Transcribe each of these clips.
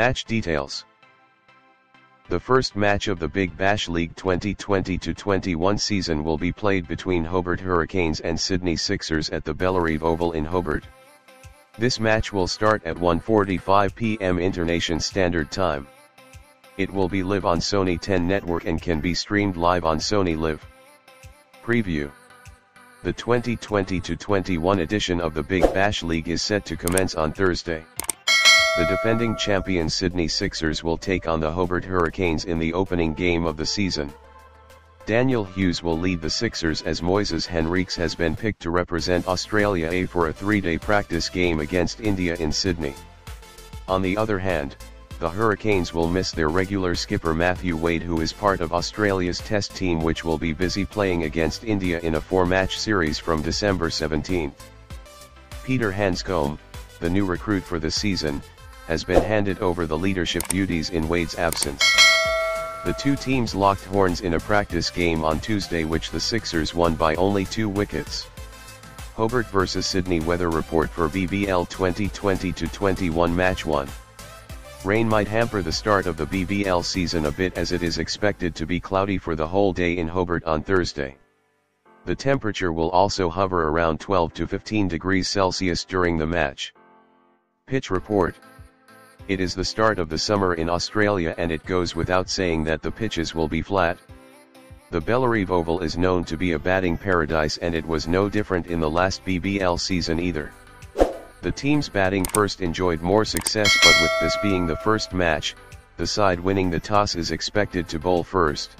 Match details. The first match of the Big Bash League 2020-21 season will be played between Hobart Hurricanes and Sydney Sixers at the Bellerive Oval in Hobart. This match will start at 1.45 p.m. International Standard Time. It will be live on Sony 10 network and can be streamed live on Sony LIV. Preview The 2020-21 edition of the Big Bash League is set to commence on Thursday. The defending champion Sydney Sixers will take on the Hobart Hurricanes in the opening game of the season. Daniel Hughes will lead the Sixers as Moises Henriques has been picked to represent Australia A for a three-day practice game against India in Sydney. On the other hand, the Hurricanes will miss their regular skipper Matthew Wade who is part of Australia's test team which will be busy playing against India in a four-match series from December 17. Peter Handscomb, the new recruit for the season, has been handed over the leadership duties in Wade's absence. The two teams locked horns in a practice game on Tuesday which the Sixers won by only two wickets. Hobart vs Sydney weather report for BBL 2020-21 match 1. Rain might hamper the start of the BBL season a bit as it is expected to be cloudy for the whole day in Hobart on Thursday. The temperature will also hover around 12 to 15 degrees Celsius during the match. Pitch report it is the start of the summer in Australia and it goes without saying that the pitches will be flat. The Bellerive Oval is known to be a batting paradise and it was no different in the last BBL season either. The team's batting first enjoyed more success but with this being the first match, the side winning the toss is expected to bowl first.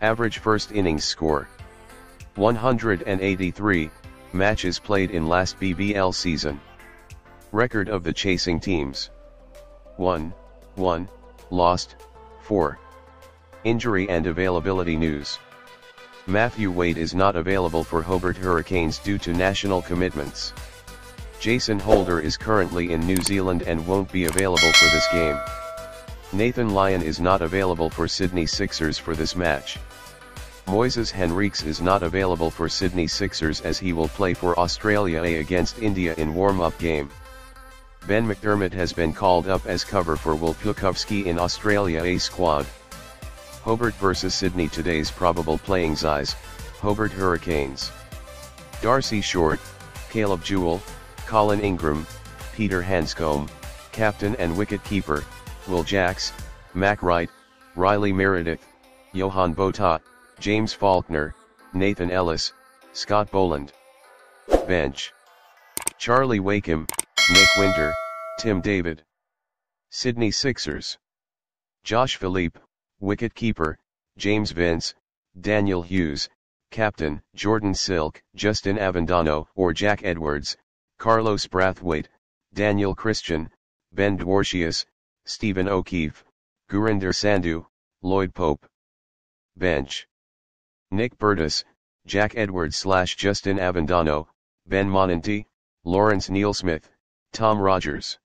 Average first innings score 183, matches played in last BBL season. Record of the chasing teams 1, 1, lost, 4. Injury and availability news. Matthew Wade is not available for Hobart Hurricanes due to national commitments. Jason Holder is currently in New Zealand and won't be available for this game. Nathan Lyon is not available for Sydney Sixers for this match. Moises Henriques is not available for Sydney Sixers as he will play for Australia A against India in warm-up game. Ben McDermott has been called up as cover for Will Pucovski in Australia A squad. Hobart vs Sydney today's probable playing size, Hobart Hurricanes. Darcy Short, Caleb Jewell, Colin Ingram, Peter Handscomb, captain and wicket-keeper, Will Jacks, Mac Wright, Riley Meredith, Johan Botha, James Faulkner, Nathan Ellis, Scott Boland. Bench. Charlie Wakeham, Nick Winter, Tim David. Sydney Sixers. Josh Philippe, wicket-keeper, James Vince, Daniel Hughes, captain, Jordan Silk, Justin Avendano or Jack Edwards, Carlos Brathwaite, Daniel Christian, Ben Dwarshuis, Stephen O'Keefe, Gurinder Sandhu, Lloyd Pope. Bench. Nick Bertus, Jack Edwards slash Justin Avendano, Ben Manenti, Lawrence Neil-Smith, Tom Rogers